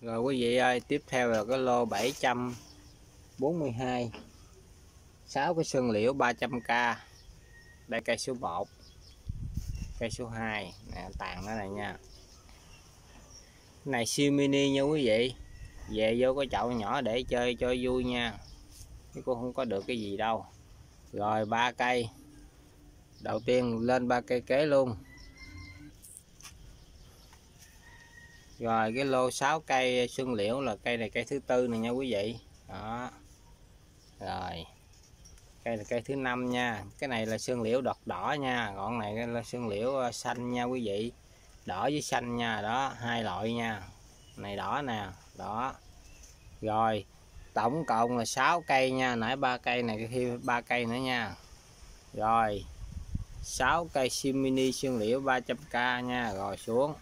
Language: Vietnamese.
Rồi quý vị ơi, tiếp theo là cái lô 742 6 cái sân liễu 300k. Đây cây số 1. Cây số 2, nè tàn nó này nha. Cái này siêu mini nha quý vị. Về vô cái chậu nhỏ để chơi cho vui nha. Chứ cô không có được cái gì đâu. Rồi ba cây. Đầu tiên lên ba cây kế luôn. Rồi, cái lô 6 cây xuân liễu là cây này cây thứ tư này nha quý vị. Đó. Rồi. Cây là cây thứ năm nha. Cái này là xương liễu đọt đỏ nha. Ngọn này là xương liễu ờ, xanh nha quý vị. Đỏ với xanh nha, đó. Hai loại nha. Này đỏ nè, đó. Rồi, tổng cộng là 6 cây nha. Nãy ba cây này khi ba cây nữa nha. Rồi 6 cây sim mini xương liễu 300k nha. Rồi, xuống.